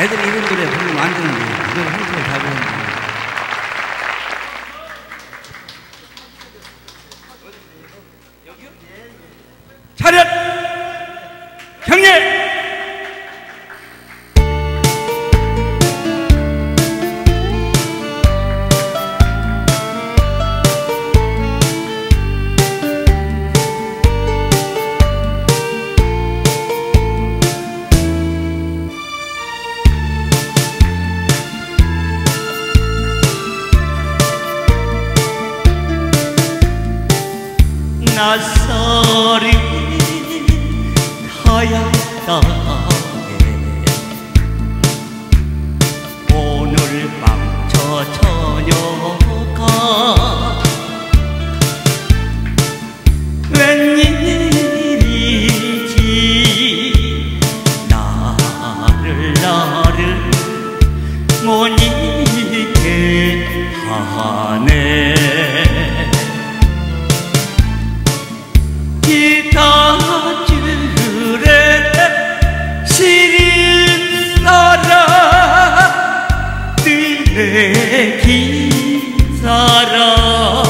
애들이 이런 노래 부르면 안 되는데 이걸 한 소리 다 부르는데 차렷! 경례! 낯설이 하얀 땅에 오늘 밤저 처녀가 웬일인지? 나를 나를 못 잊게 하네 사람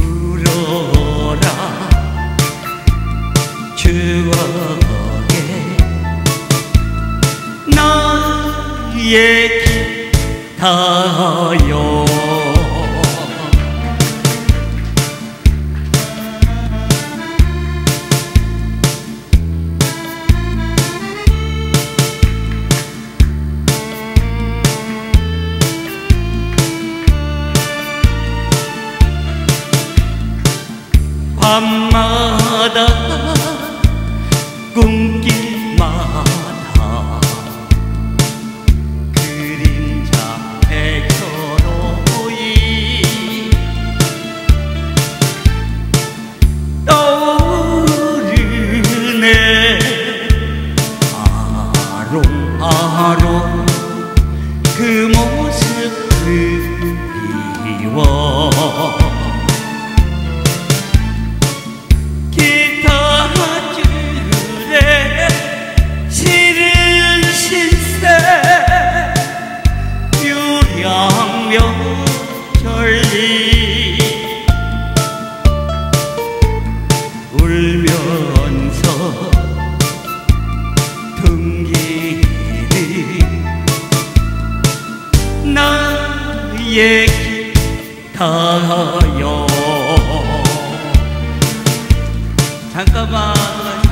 울어라 추억에 나의 기타요 밤마다 꿈길마다 그림자 백서로이 떠오르네. 아롱아롱 그 모습 그리워 나의 기타요. 잠깐만